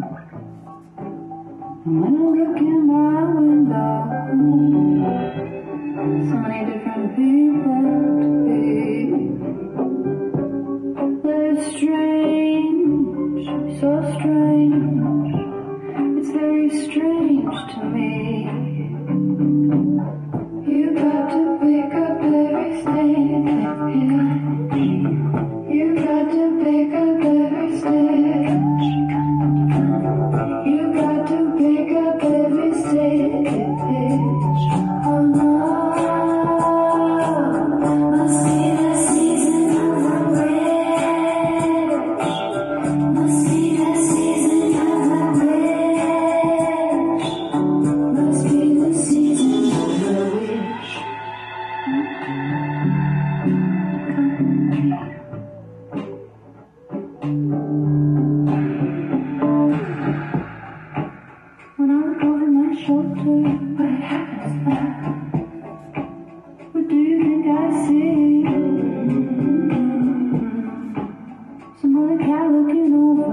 When I look in my window, so many different people to be. It's strange, so strange. It's very strange to me. short happens. What do you think I see? Some other cat looking over.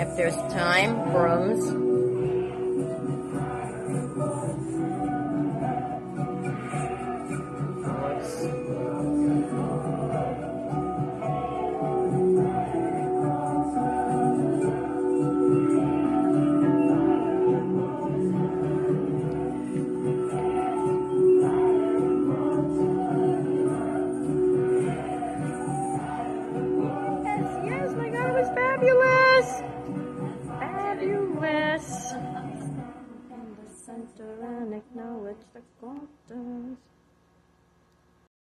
if there's time, brooms, fabulous, fabulous. In the center and acknowledge the quarters.